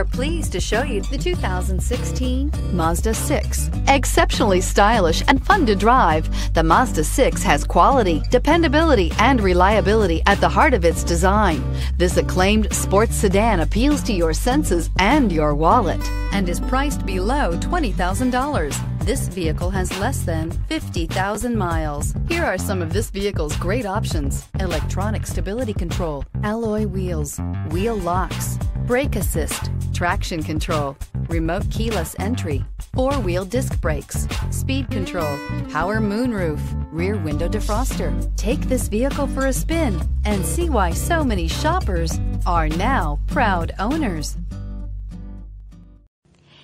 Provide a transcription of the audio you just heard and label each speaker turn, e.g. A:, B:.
A: are pleased to show you the 2016 Mazda 6. Exceptionally stylish and fun to drive, the Mazda 6 has quality, dependability, and reliability at the heart of its design. This acclaimed sports sedan appeals to your senses and your wallet and is priced below $20,000. This vehicle has less than 50,000 miles. Here are some of this vehicle's great options. Electronic stability control, alloy wheels, wheel locks, brake assist, traction control, remote keyless entry, four-wheel disc brakes, speed control, power moonroof, rear window defroster. Take this vehicle for a spin and see why so many shoppers are now proud owners.